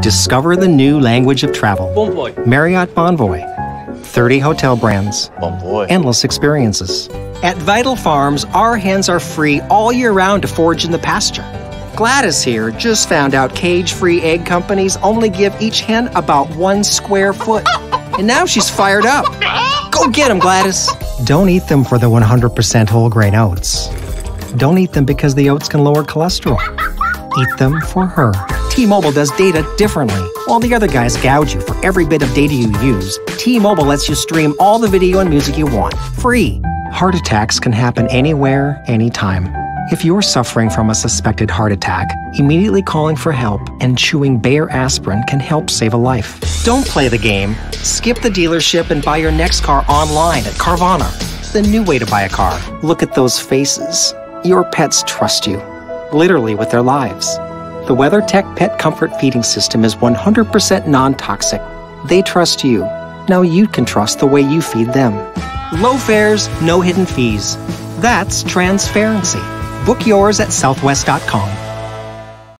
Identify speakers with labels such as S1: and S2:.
S1: Discover the new language of travel.
S2: Bonvoy.
S1: Marriott Bonvoy. 30 hotel brands.
S2: Bonvoy.
S1: Endless experiences. At Vital Farms, our hens are free all year round to forage in the pasture. Gladys here just found out cage free egg companies only give each hen about one square foot. And now she's fired up. Go get them, Gladys. Don't eat them for the 100% whole grain oats. Don't eat them because the oats can lower cholesterol. Eat them for her. T Mobile does data differently. While the other guys gouge you for every bit of data you use, T Mobile lets you stream all the video and music you want, free. Heart attacks can happen anywhere, anytime. If you're suffering from a suspected heart attack, immediately calling for help and chewing Bayer aspirin can help save a life. Don't play the game. Skip the dealership and buy your next car online at Carvana. The new way to buy a car. Look at those faces. Your pets trust you, literally with their lives. The WeatherTech Pet Comfort Feeding System is 100% non toxic. They trust you. Now you can trust the way you feed them. Low fares, no hidden fees. That's transparency. Book yours at southwest.com.